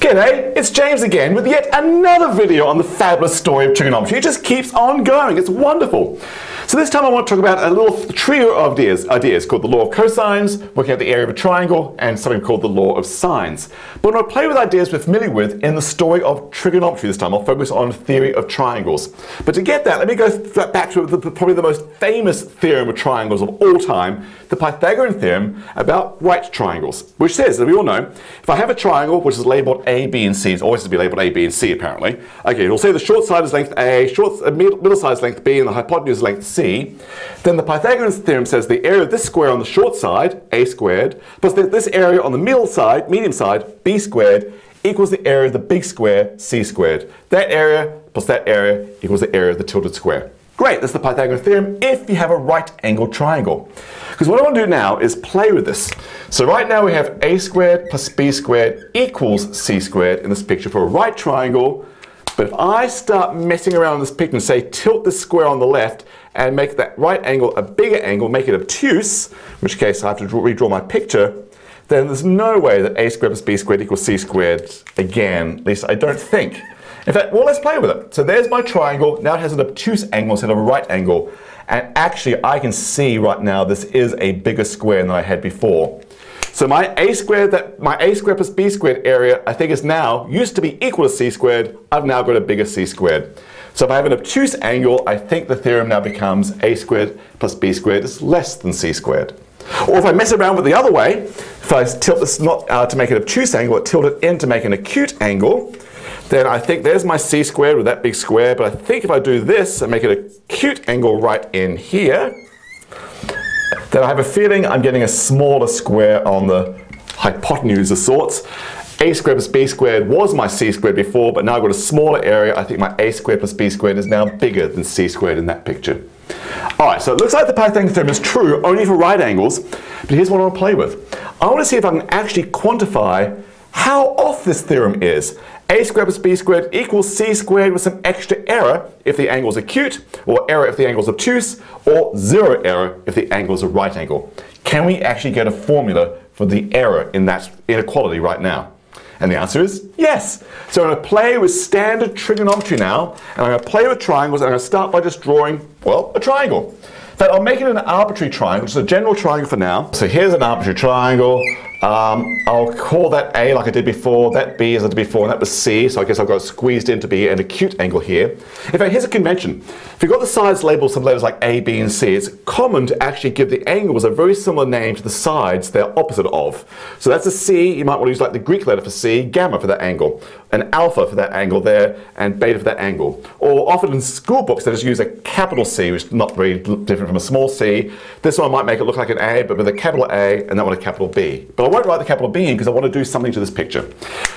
G'day, it's James again with yet another video on the fabulous story of trigonometry. It just keeps on going, it's wonderful. So this time I want to talk about a little trio of ideas, ideas called the law of cosines, working out the area of a triangle, and something called the law of sines. But I'm going to play with ideas we're familiar with in the story of trigonometry this time. I'll focus on theory of triangles. But to get that, let me go back to the, probably the most famous theorem of triangles of all time, the Pythagorean theorem about right triangles, which says, as we all know, if I have a triangle which is labeled A, B, and C, it's always to be labeled A, B, and C apparently. Okay, it'll say the short side is length A, short, uh, middle, side is length B, and the hypotenuse is length c, then the Pythagorean theorem says the area of this square on the short side, a squared, plus this area on the middle side, medium side, b squared, equals the area of the big square, c squared. That area plus that area equals the area of the tilted square. Great, that's the Pythagorean theorem if you have a right angled triangle. Because what I want to do now is play with this. So right now we have a squared plus b squared equals c squared in this picture for a right triangle. But if I start messing around in this picture and say tilt this square on the left and make that right angle a bigger angle, make it obtuse, in which case I have to draw, redraw my picture, then there's no way that a squared plus b squared equals c squared again, at least I don't think. In fact, well, let's play with it. So there's my triangle. Now it has an obtuse angle instead of a right angle. And actually, I can see right now this is a bigger square than I had before. So my a squared, that my a squared plus b squared area, I think is now, used to be equal to c squared. I've now got a bigger c squared. So if I have an obtuse angle, I think the theorem now becomes a squared plus b squared is less than c squared. Or if I mess around with the other way, if I tilt this not uh, to make an obtuse angle, but tilt it in to make an acute angle, then I think there's my c squared with that big square, but I think if I do this and make it a acute angle right in here, then I have a feeling I'm getting a smaller square on the hypotenuse of sorts, a squared plus b squared was my c squared before, but now I've got a smaller area. I think my a squared plus b squared is now bigger than c squared in that picture. All right, so it looks like the Pythagorean theorem is true only for right angles, but here's what I want to play with. I want to see if I can actually quantify how off this theorem is. a squared plus b squared equals c squared with some extra error if the angle is acute, or error if the angle is obtuse, or zero error if the angle is a right angle. Can we actually get a formula for the error in that inequality right now? And the answer is yes. So I'm going to play with standard trigonometry now, and I'm going to play with triangles, and I'm going to start by just drawing, well, a triangle. In fact, I'll make it an arbitrary triangle, just a general triangle for now. So here's an arbitrary triangle. Um, I'll call that A like I did before, that B as I did before, and that was C, so I guess I've got squeezed in to be an acute angle here. In fact, here's a convention. If you've got the sides labeled some letters like A, B, and C, it's common to actually give the angles a very similar name to the sides they're opposite of. So that's a C, you might want to use like the Greek letter for C, gamma for that angle, and alpha for that angle there, and beta for that angle. Or often in school books they just use a capital C, which is not very different from a small c. This one might make it look like an A, but with a capital A, and that one a capital B. But I won't write the capital B in because I want to do something to this picture.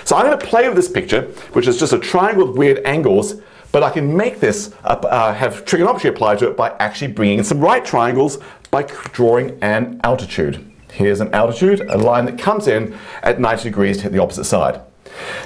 So I'm going to play with this picture, which is just a triangle with weird angles, but I can make this, uh, uh, have trigonometry applied to it by actually bringing in some right triangles by drawing an altitude. Here's an altitude, a line that comes in at 90 degrees to hit the opposite side.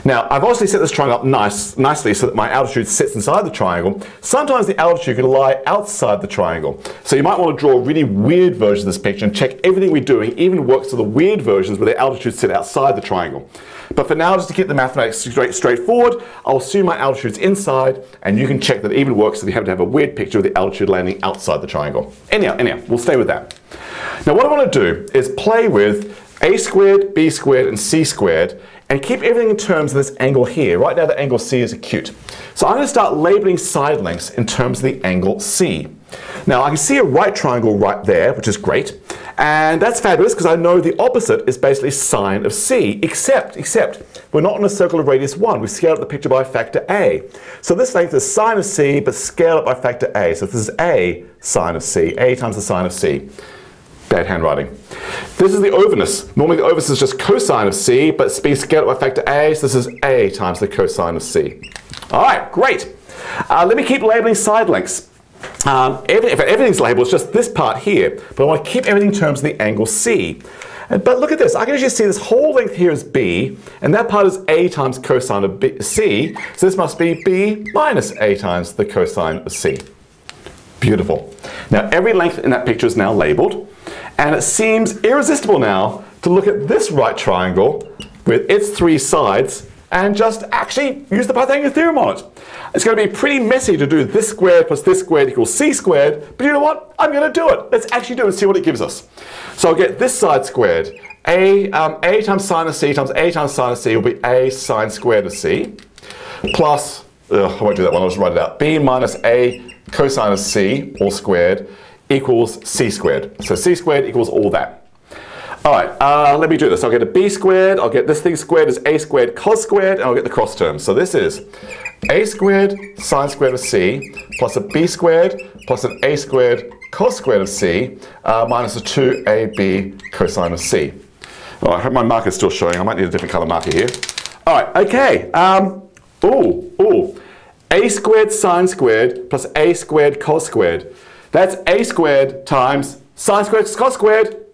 Now, I've obviously set this triangle up nice, nicely so that my altitude sits inside the triangle. Sometimes the altitude can lie outside the triangle. So you might want to draw a really weird version of this picture and check everything we're doing even works to the weird versions where the altitudes sit outside the triangle. But for now, just to keep the mathematics straight, straightforward, I'll assume my altitude's inside, and you can check that it even works if you happen to have a weird picture of the altitude landing outside the triangle. Anyhow, anyhow, we'll stay with that. Now what I want to do is play with a squared, b squared, and c squared, and keep everything in terms of this angle here. Right now the angle C is acute. So I'm going to start labeling side lengths in terms of the angle C. Now I can see a right triangle right there, which is great. And that's fabulous because I know the opposite is basically sine of C, except, except, we're not in a circle of radius 1. We've scaled up the picture by factor A. So this length is sine of C, but scaled up by factor A. So this is A sine of C, A times the sine of C. Bad handwriting. This is the overness. Normally the overness is just cosine of C, but it's being scaled by factor A, so this is A times the cosine of C. All right, great. Uh, let me keep labeling side lengths. Um, every, if everything's labeled, it's just this part here, but I want to keep everything in terms of the angle C. But look at this, I can actually see this whole length here is B, and that part is A times cosine of B, C, so this must be B minus A times the cosine of C. Beautiful. Now every length in that picture is now labeled. And it seems irresistible now to look at this right triangle with its three sides and just actually use the Pythagorean theorem on it. It's going to be pretty messy to do this squared plus this squared equals c squared, but you know what? I'm going to do it. Let's actually do it and see what it gives us. So I'll get this side squared. A, um, a times sine of c times a times sine of c will be a sine squared of c plus, ugh, I won't do that one, I'll just write it out. b minus a cosine of c, all squared, equals c squared. So c squared equals all that. All right, uh, let me do this. I'll get a b squared, I'll get this thing squared as a squared cos squared, and I'll get the cross term. So this is a squared sine squared of c plus a b squared plus an a squared cos squared of c uh, minus a 2ab cosine of c. Oh, I hope my marker's still showing. I might need a different color marker here. All right, okay. Um, ooh, ooh. a squared sine squared plus a squared cos squared. That's a squared times sine squared cos squared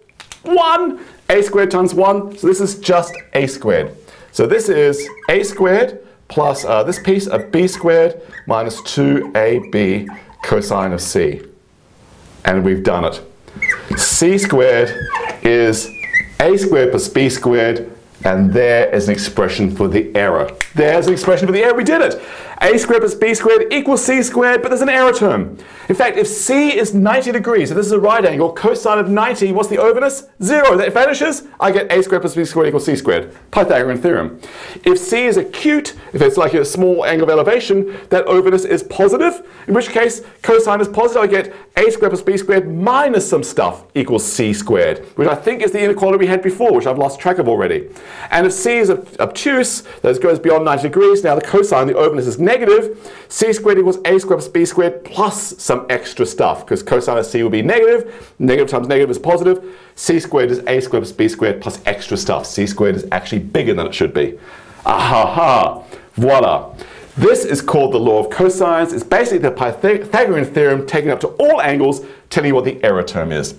1. a squared times 1, so this is just a squared. So this is a squared plus uh, this piece of b squared minus 2ab cosine of c. And we've done it. c squared is a squared plus b squared and there is an expression for the error. There's an expression for the error. We did it. a squared plus b squared equals c squared, but there's an error term. In fact, if c is 90 degrees, so this is a right angle, cosine of 90, what's the overness? Zero. That vanishes, I get a squared plus b squared equals c squared. Pythagorean theorem. If c is acute, if it's like a small angle of elevation, that overness is positive, in which case cosine is positive, I get a squared plus b squared minus some stuff equals c squared, which I think is the inequality we had before, which I've lost track of already. And if c is obtuse, that goes beyond 90 degrees, now the cosine, the overness is negative, c squared equals a squared plus b squared plus some extra stuff, because cosine of c will be negative, negative times negative is positive, c squared is a squared plus b squared plus extra stuff. c squared is actually bigger than it should be. Aha, ha. voila. This is called the law of cosines. It's basically the Pythagorean theorem taken up to all angles, telling you what the error term is.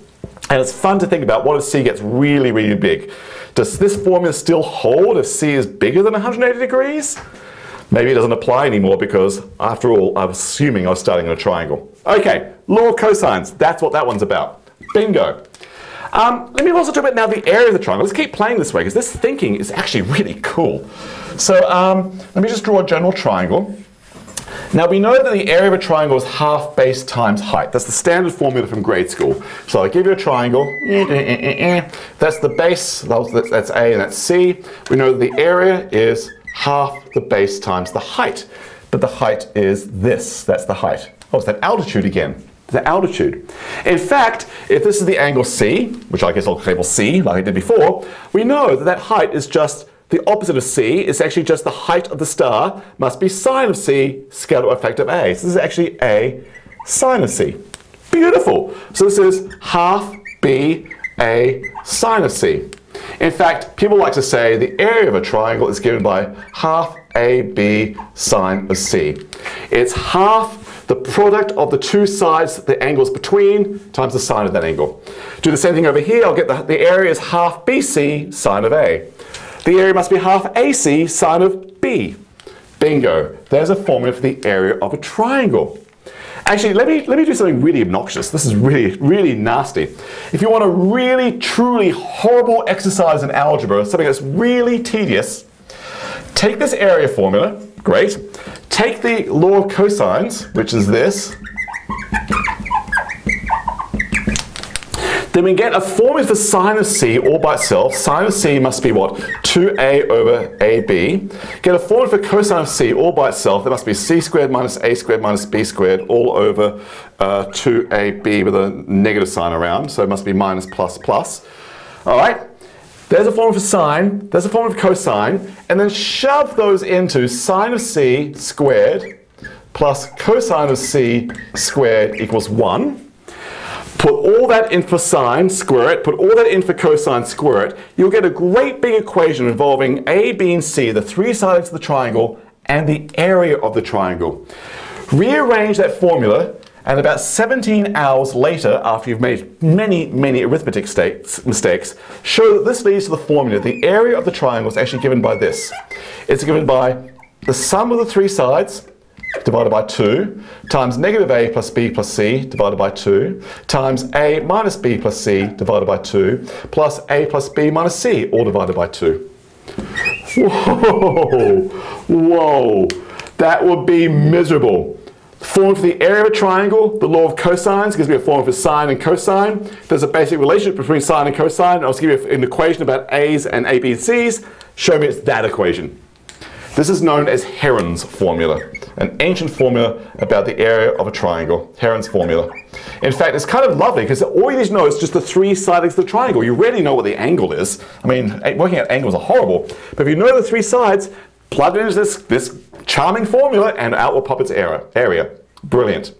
And it's fun to think about what if c gets really, really big. Does this formula still hold if c is bigger than 180 degrees? Maybe it doesn't apply anymore because, after all, I'm assuming I was starting in a triangle. Okay, law of cosines. That's what that one's about. Bingo. Um, let me also talk about now the area of the triangle. Let's keep playing this way because this thinking is actually really cool. So um, let me just draw a general triangle. Now we know that the area of a triangle is half base times height. That's the standard formula from grade school. So I give you a triangle. Eh, eh, eh, that's the base, that's A and that's C. We know that the area is half the base times the height. But the height is this, that's the height. Oh, it's that altitude again, the altitude. In fact, if this is the angle C, which I guess I'll label C like I did before, we know that that height is just the opposite of C. is actually just the height of the star must be sine of C, scalar effect of A. So this is actually A sine of C. Beautiful. So this is half B A sine of C. In fact, people like to say the area of a triangle is given by half AB sine of C. It's half the product of the two sides, the angles between, times the sine of that angle. Do the same thing over here, I'll get the, the area is half BC sine of A. The area must be half AC sine of B. Bingo, there's a formula for the area of a triangle. Actually, let me, let me do something really obnoxious. This is really, really nasty. If you want a really, truly horrible exercise in algebra, something that's really tedious, take this area formula, great. Take the law of cosines, which is this, Then we get a formula for sine of c all by itself. Sine of c must be what? 2a over ab. Get a formula for cosine of c all by itself. There must be c squared minus a squared minus b squared all over uh, 2ab with a negative sign around. So it must be minus plus plus. All right. There's a formula for sine, there's a formula for cosine, and then shove those into sine of c squared plus cosine of c squared equals 1. Put all that in for sine, square it, put all that in for cosine, square it, you'll get a great big equation involving A, B, and C, the three sides of the triangle, and the area of the triangle. Rearrange that formula, and about 17 hours later, after you've made many, many arithmetic mistakes, show that this leads to the formula. The area of the triangle is actually given by this. It's given by the sum of the three sides divided by 2 times negative a plus b plus c divided by 2 times a minus b plus c divided by 2 plus a plus b minus c all divided by 2. Whoa, whoa, that would be miserable. Formula for the area of a triangle, the law of cosines gives me a formula for sine and cosine. There's a basic relationship between sine and cosine. I'll give you an equation about a's and a, b, and c's. Show me it's that equation. This is known as Heron's formula, an ancient formula about the area of a triangle, Heron's formula. In fact, it's kind of lovely because all you need to know is just the three sides of the triangle. You rarely know what the angle is. I mean, working out angles are horrible, but if you know the three sides, plug it into this, this charming formula and out will pop its area. area. Brilliant.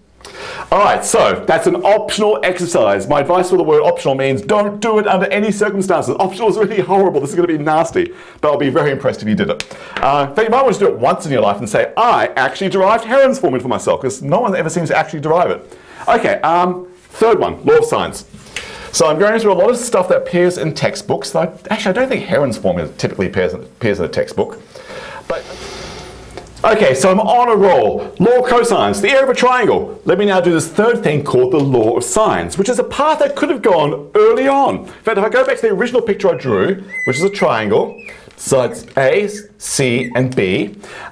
All right, so that's an optional exercise. My advice for the word optional means don't do it under any circumstances. Optional is really horrible. This is going to be nasty, but I'll be very impressed if you did it. Uh, in you might want to do it once in your life and say, I actually derived Heron's formula for myself, because no one ever seems to actually derive it. Okay, um, third one, law of sines. So I'm going through a lot of stuff that appears in textbooks. Though actually, I don't think Heron's formula typically appears, appears in a textbook. But Okay, so I'm on a roll. Law of cosines, the area of a triangle. Let me now do this third thing called the law of sines, which is a path that could have gone early on. In fact, if I go back to the original picture I drew, which is a triangle, sides A, C, and B.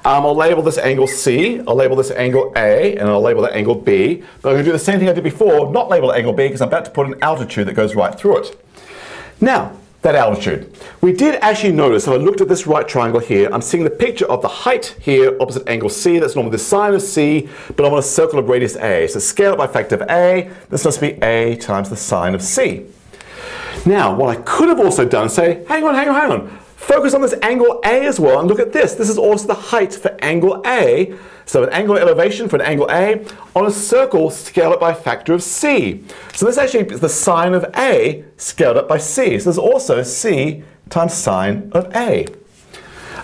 Um, I'll label this angle C, I'll label this angle A, and I'll label that angle B. But I'm going to do the same thing I did before, not label angle B, because I'm about to put an altitude that goes right through it. Now, that altitude. We did actually notice, if I looked at this right triangle here, I'm seeing the picture of the height here opposite angle C, that's normally the sine of C, but I want a circle of radius A. So scale it by factor of A, this must be A times the sine of C. Now, what I could have also done is say, hang on, hang on, hang on. Focus on this angle A as well, and look at this. This is also the height for angle A. So an angle elevation for an angle A on a circle, scale it by a factor of C. So this actually is the sine of A scaled up by C. So there's also C times sine of A.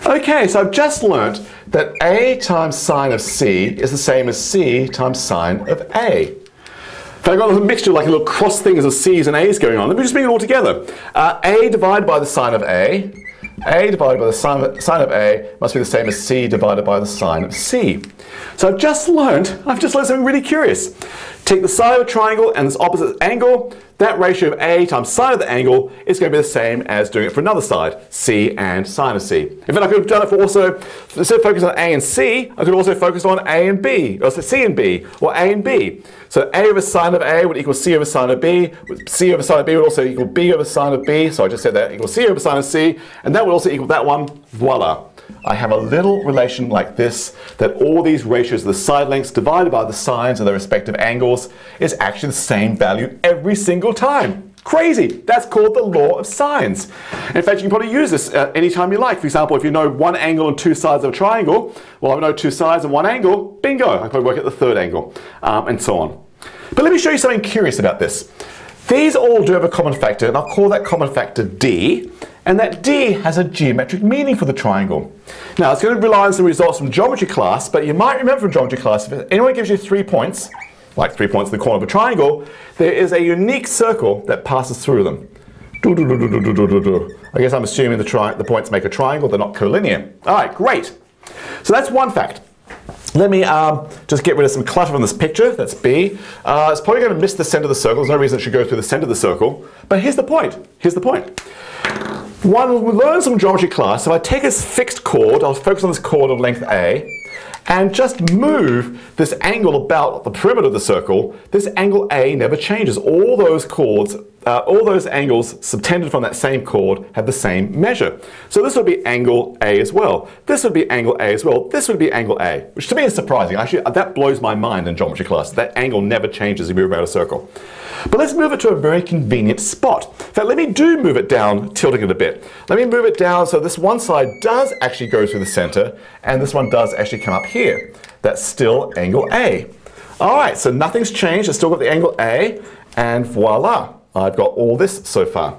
Okay, so I've just learnt that A times sine of C is the same as C times sine of A. So I've got a mixture, like a little cross things of C's and A's going on. Let me just bring it all together. Uh, a divided by the sine of A a divided by the sine of, sine of A must be the same as C divided by the sine of C. So I've just learned, I've just learned something really curious. Take the side of a triangle and its opposite angle, that ratio of A times sine of the angle is going to be the same as doing it for another side, C and sine of C. In fact, I could have done it for also, instead of focusing on A and C, I could also focus on A and B, or C and B, or A and B. So A over sine of A would equal C over sine of B, C over sine of B would also equal B over sine of B, so I just said that equals C over sine of C, and that would also equal that one, voila. I have a little relation like this, that all these ratios of the side lengths divided by the sines of their respective angles is actually the same value every single time. Crazy. That's called the law of sines. In fact, you can probably use this uh, anytime you like. For example, if you know one angle and two sides of a triangle, well, I know two sides and one angle, bingo, I can probably work at the third angle, um, and so on. But let me show you something curious about this. These all do have a common factor, and I'll call that common factor D and that D has a geometric meaning for the triangle. Now, it's going to rely on some results from geometry class, but you might remember from geometry class, if anyone gives you three points, like three points in the corner of a triangle, there is a unique circle that passes through them. I guess I'm assuming the, the points make a triangle, they're not collinear. All right, great. So that's one fact. Let me um, just get rid of some clutter from this picture, that's B. Uh, it's probably going to miss the center of the circle, there's no reason it should go through the center of the circle, but here's the point, here's the point. One learns from geometry class, if I take a fixed chord, I'll focus on this chord of length A, and just move this angle about the perimeter of the circle, this angle A never changes. All those chords, uh, all those angles subtended from that same chord have the same measure. So this would be angle A as well. This would be angle A as well. This would be angle A, which to me is surprising. Actually, that blows my mind in geometry class. That angle never changes as you move around a circle. But let's move it to a very convenient spot. In fact, let me do move it down, tilting it a bit. Let me move it down so this one side does actually go through the center, and this one does actually come up here. That's still angle A. All right, so nothing's changed. I've still got the angle A, and voila, I've got all this so far.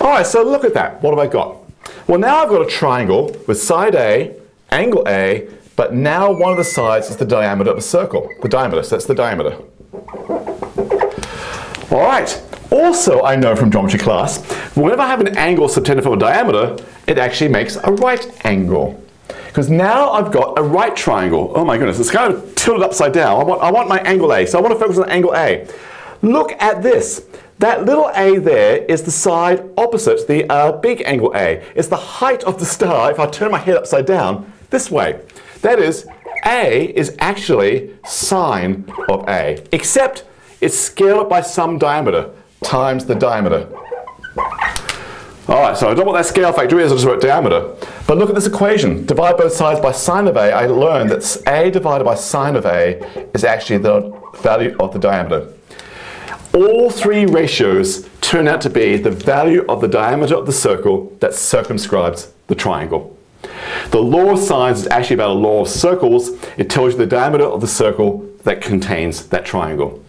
All right, so look at that. What have I got? Well, now I've got a triangle with side A, angle A, but now one of the sides is the diameter of a circle. The diameter, so that's the diameter. All right. Also, I know from geometry class, whenever I have an angle subtended from a diameter, it actually makes a right angle. Because now I've got a right triangle. Oh my goodness, it's kind of tilted upside down. I want, I want my angle A, so I want to focus on angle A. Look at this. That little a there is the side opposite the uh, big angle A. It's the height of the star if I turn my head upside down this way. That is, A is actually sine of A, except it's scaled by some diameter times the diameter. All right, so I don't what that scale factor is, I just wrote diameter. But look at this equation. Divide both sides by sine of A. I learned that A divided by sine of A is actually the value of the diameter. All three ratios turn out to be the value of the diameter of the circle that circumscribes the triangle. The law of sines is actually about a law of circles. It tells you the diameter of the circle that contains that triangle.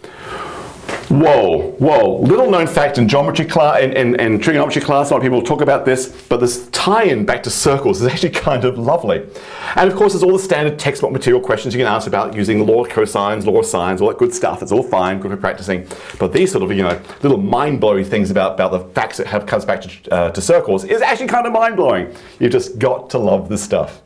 Whoa, whoa. Little known fact in geometry class and in, trigonometry class, a lot of people talk about this, but this tie-in back to circles is actually kind of lovely. And of course, there's all the standard textbook material questions you can ask about using law of cosines, law of sines, all that good stuff. It's all fine, good for practicing. But these sort of, you know, little mind-blowing things about, about the facts that have comes back to, uh, to circles is actually kind of mind-blowing. You've just got to love this stuff.